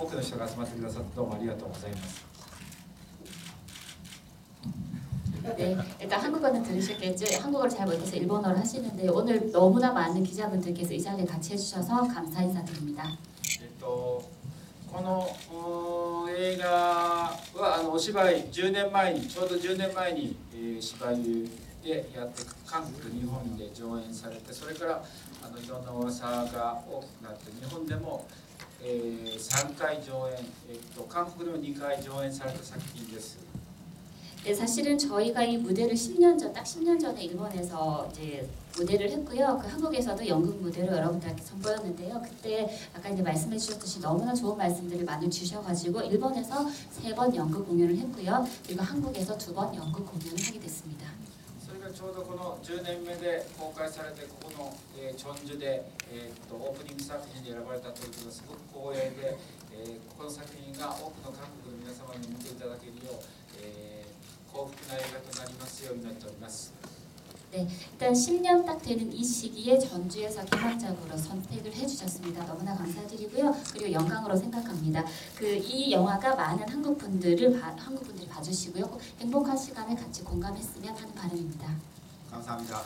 多くの人が集まってくださってどうもありがとうございます 네, 일단 한국어는 들으셨겠죠? 한국어를 잘 못해서 일본어를 하시는데 오늘 너무나 많은 기자분들께서 이 자리에 같이 해주셔서 감사 인사드립니다. えっとこのうー映画はあのお芝居10年前にちょうど10年前に、えー芝居でやって韓国日本で上演されてそれからあのいろんな噂が大きくなって日本でも、 えー3回上演、えっと韓国でも2回上演された作品です。 네, 사실은 저희가 이 무대를 10년 전, 딱 10년 전에 일본에서 이제 무대를 했고요. 그 한국에서도 연극 무대로 여러분들께 선보였는데요. 그때 아까 이제 말씀해 주셨듯이 너무나 좋은 말씀들을 많이 주셔가지고 일본에서 세 번 연극 공연을 했고요. 그리고 한국에서 두 번 연극 공연을 하게 됐습니다. ちょうどこの10年目で公開されてここの、えーチョンジュで、えーっとオープニング作品で選ばれたということがすごく光栄で、えーここの作品が多くの韓国の皆様に見ていただけるよう、えー幸福な映画となりますようになっております。 일단 10년 딱 되는 이 시기에 전주에서 개막작으로 선택을 해주셨습니다. 너무나 감사드리고요. 그리고 영광으로 생각합니다. 그 이 영화가 많은 한국 분들을 봐- 한국 분들이 봐주시고요. 꼭 행복한 시간을 같이 공감했으면 하는 바람입니다. 감사합니다.